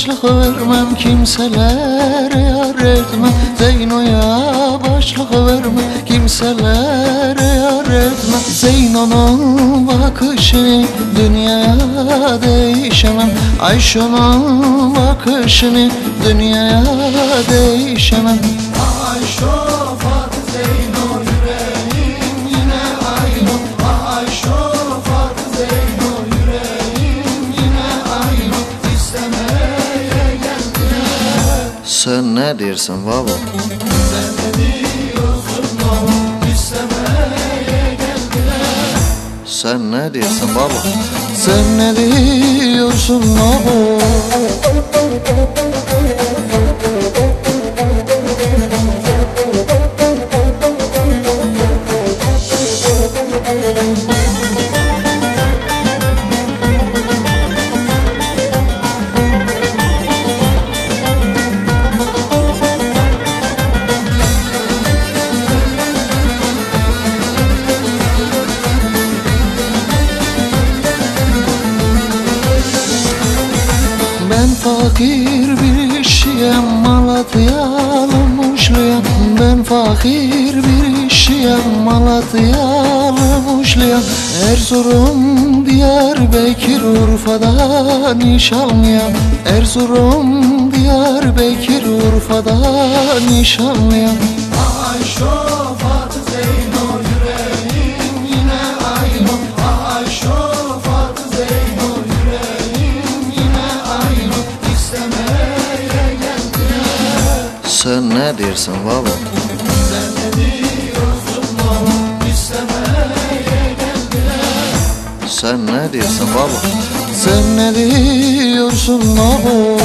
başlık vermem kimselere yar etmem. Zeyno'ya başlık vermem kimselere yar etmem. Zeyno'nun bakışını dünyaya değişemem. Ayşo'nun bakışını dünyaya değişemem ne dersin baba? Sen ne diyorsun baba? Sen ne diyorsun oğlum fakir bir işyem Malatyalı Muşluyam Ben fakir bir işyem Malatyalı Muşluyam Erzurum Diyarbakır Urfa'da nişanlıyam Erzurum Diyarbakır Urfa'da nişanlıyam Ayşo Sen ne dersin baba? Sen ne diyorsun baba? Sen ne diyorsun oğlum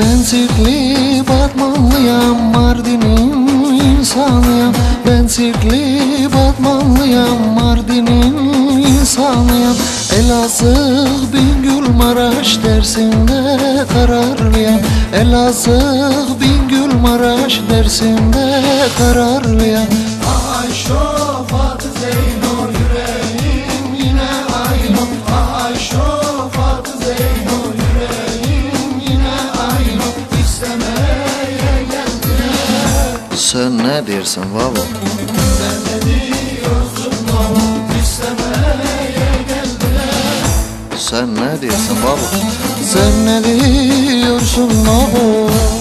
Ben sirkli Batmanlıyam Mardin'in insanıyam Ben sirkli Batmanlıyam Mardin'in insanıyam Elazığ Bingül Maraş dersinde kararlıyam. Elazığ Bingül Maraş dersinde kararlıyam. Ayşo dersin baba? Sen ne diyorsun geldiler Sen ne dersin baba? Sen ne diyorsun oğlum